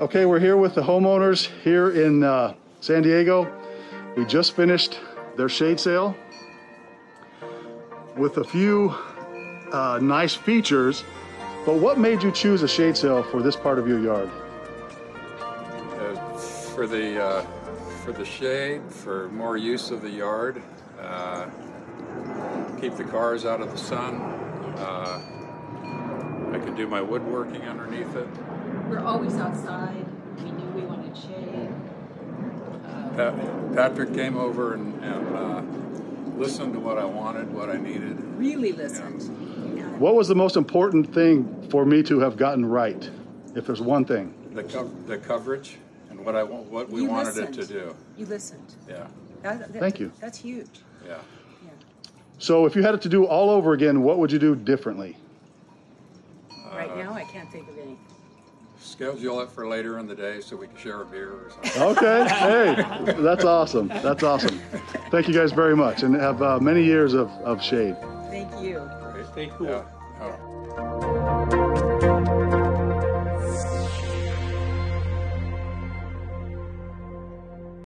Okay, we're here with the homeowners here in uh, San Diego. We just finished their shade sail with a few uh, nice features. But what made you choose a shade sail for this part of your yard? Uh, for the uh, for the shade, for more use of the yard, uh, keep the cars out of the sun. Uh, I can do my woodworking underneath it. We're always outside. We knew we wanted shade. Pat, Patrick came over and, and uh, listened to what I wanted, what I needed. Really listened. What was the most important thing for me to have gotten right? If there's one thing. The, co- the coverage and what I what we You wanted it to do. You listened. Yeah, That- that- Thank you. That's huge. yeah. Yeah. So if you had it to do all over again, what would you do differently? Right now, I can't think of anything. Schedule it for later in the day so we can share a beer or something. Okay, hey, that's awesome. That's awesome. Thank you guys very much and have uh, many years of, of shade. Thank you. Stay cool. Yeah. Oh.